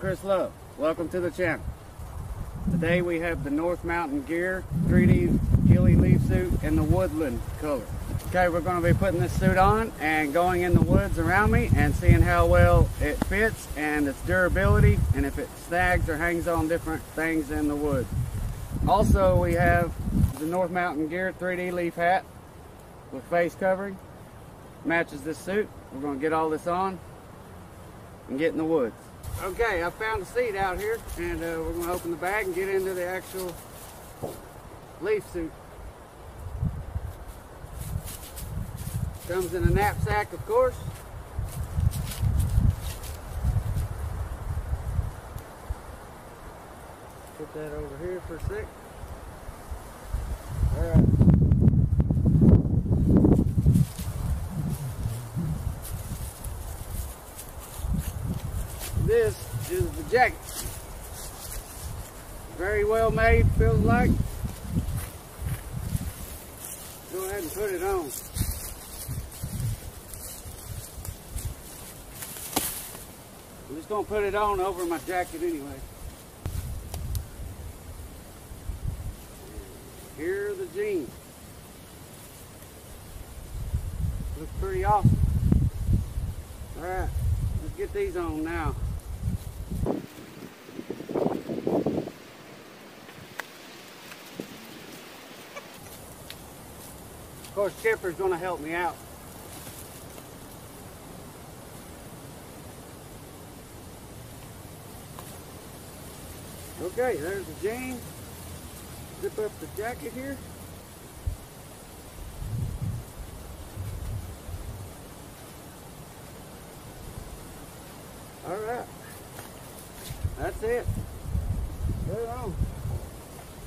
Chris Love. Welcome to the channel. Today we have the North Mountain Gear 3D Ghillie leaf suit in the woodland color. Okay, we're going to be putting this suit on and going in the woods around me and seeing how well it fits and its durability and if it snags or hangs on different things in the woods. Also, we have the North Mountain Gear 3D leaf hat with face covering. Matches this suit. We're going to get all this on and get in the woods. Okay, I found a seat out here and uh, we're going to open the bag and get into the actual leaf suit. Comes in a knapsack, of course. Put that over here for a sec. All right. This is the jacket. Very well made, feels like. Go ahead and put it on. I'm just gonna put it on over my jacket anyway. Here are the jeans. Looks pretty awesome. All right, let's get these on now. Course, Skipper's gonna help me out. Okay, there's the jeans. Zip up the jacket here. All right. That's it. It on.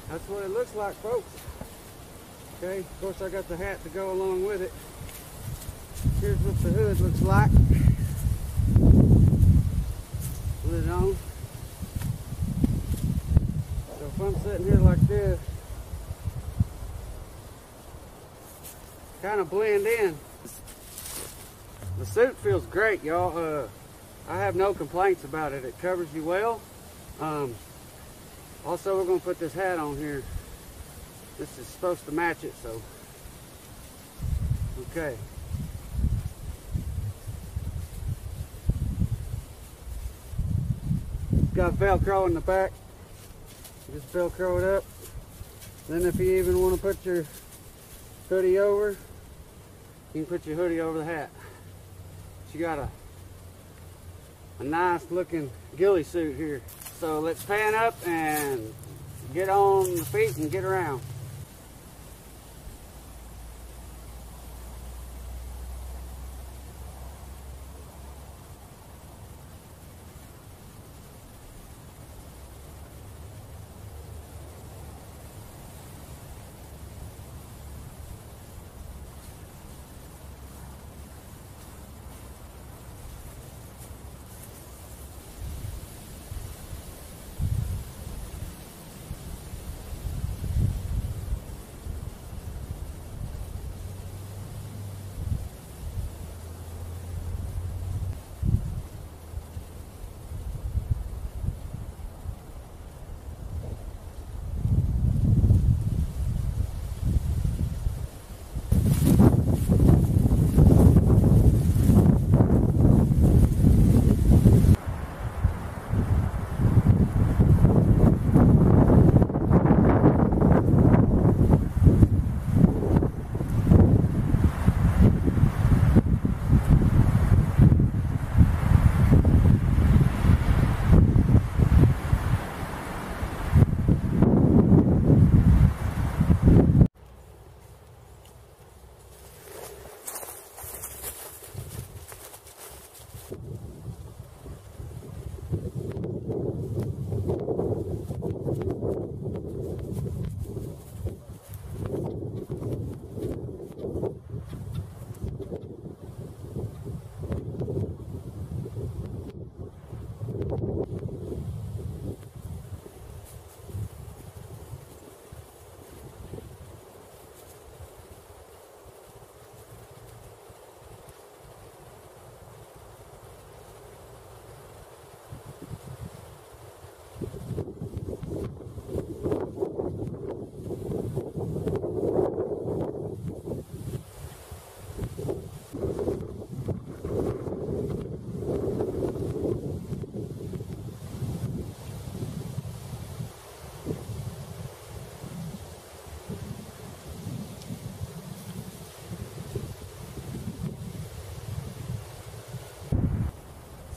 That's what it looks like, folks. Okay, of course I got the hat to go along with it. Here's what the hood looks like. Put it on. So if I'm sitting here like this, kind of blend in. The suit feels great, y'all. Uh, I have no complaints about it. It covers you well. Um, also, we're going to put this hat on here. This is supposed to match it, so. Okay. Got Velcro in the back. Just Velcro it up. Then if you even want to put your hoodie over, you can put your hoodie over the hat. But you got a, a nice looking ghillie suit here. So let's pan up and get on the feet and get around.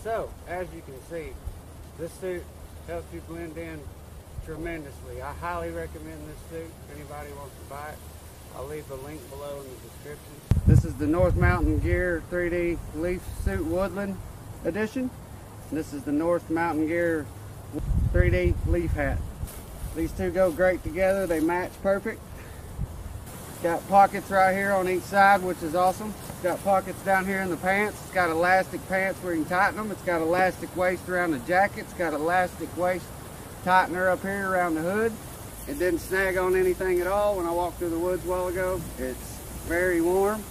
As you can see, this suit helps you blend in tremendously. I highly recommend this suit. If anybody wants to buy it, I'll leave the link below in the description. This is the North Mountain Gear 3D Leaf Suit Woodland Edition. This is the North Mountain Gear 3D Leaf Hat. These two go great together. They match perfect. Got pockets right here on each side, which is awesome. Got pockets down here in the pants. It's got elastic pants where you can tighten them. It's got elastic waist around the jacket. It's got elastic waist tightener up here around the hood. It didn't snag on anything at all when I walked through the woods a while ago. It's very warm.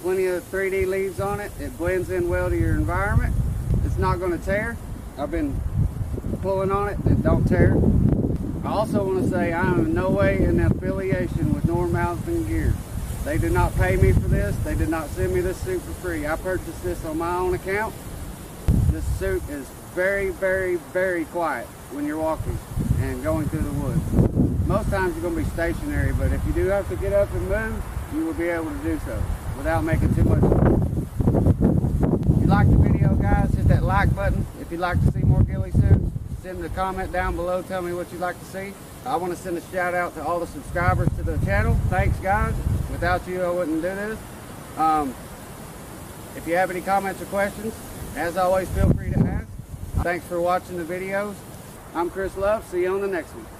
Plenty of 3D leaves on it. It blends in well to your environment. It's not going to tear. I've been pulling on it. It don't tear. I also want to say I am in no way in affiliation with North Mountain Gear. They did not pay me for this. They did not send me this suit for free. I purchased this on my own account. This suit is very, very, very quiet when you're walking and going through the woods. Most times you're going to be stationary, but if you do have to get up and move, you will be able to do so without making too much noise. If you like the video, guys, hit that like button. If you'd like to see more ghillie suits, send a comment down below. Tell me what you'd like to see. I want to send a shout out to all the subscribers to the channel. Thanks, guys. Without you, I wouldn't do this. Um, if you have any comments or questions, as always, feel free to ask. Thanks for watching the videos. I'm Chris Love. See you on the next one.